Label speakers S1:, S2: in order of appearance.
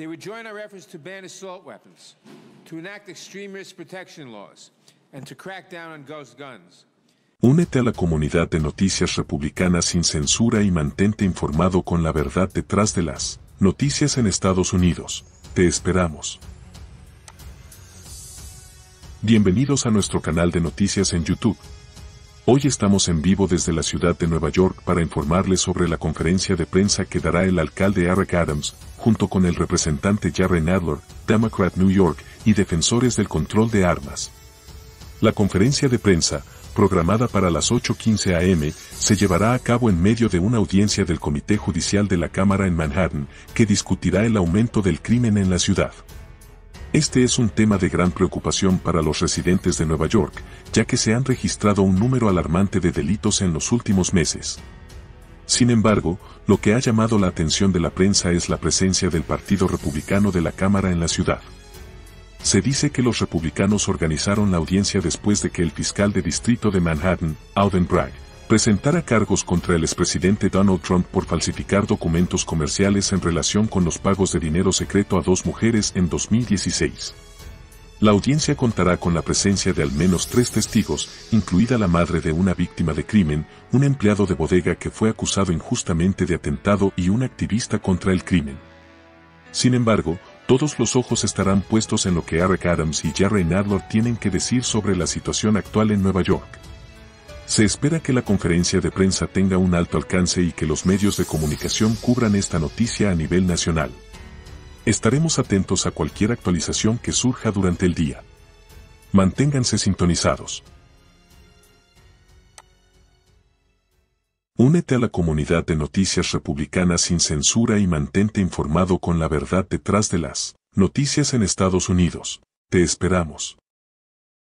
S1: They would join our efforts to ban assault weapons, to enact extreme risk protection laws, and to crack down on ghost guns.
S2: Únete a la comunidad de noticias republicanas sin censura y mantente informado con la verdad detrás de las noticias en Estados Unidos. Te esperamos. Bienvenidos a nuestro canal de noticias en YouTube. Hoy estamos en vivo desde la ciudad de Nueva York para informarles sobre la conferencia de prensa que dará el alcalde Eric Adams, junto con el representante Jerry Nadler, Democrat New York, y defensores del control de armas. La conferencia de prensa, programada para las 8.15 am, se llevará a cabo en medio de una audiencia del Comité Judicial de la Cámara en Manhattan, que discutirá el aumento del crimen en la ciudad. Este es un tema de gran preocupación para los residentes de Nueva York, ya que se han registrado un número alarmante de delitos en los últimos meses. Sin embargo, lo que ha llamado la atención de la prensa es la presencia del Partido Republicano de la Cámara en la ciudad. Se dice que los republicanos organizaron la audiencia después de que el fiscal de distrito de Manhattan, Alvin Bragg, presentara cargos contra el expresidente Donald Trump por falsificar documentos comerciales en relación con los pagos de dinero secreto a dos mujeres en 2016. La audiencia contará con la presencia de al menos tres testigos, incluida la madre de una víctima de crimen, un empleado de bodega que fue acusado injustamente de atentado y un activista contra el crimen. Sin embargo, todos los ojos estarán puestos en lo que Eric Adams y Jerry Nadler tienen que decir sobre la situación actual en Nueva York. Se espera que la conferencia de prensa tenga un alto alcance y que los medios de comunicación cubran esta noticia a nivel nacional. Estaremos atentos a cualquier actualización que surja durante el día. Manténganse sintonizados. Únete a la comunidad de noticias republicanas sin censura y mantente informado con la verdad detrás de las noticias en Estados Unidos. Te esperamos.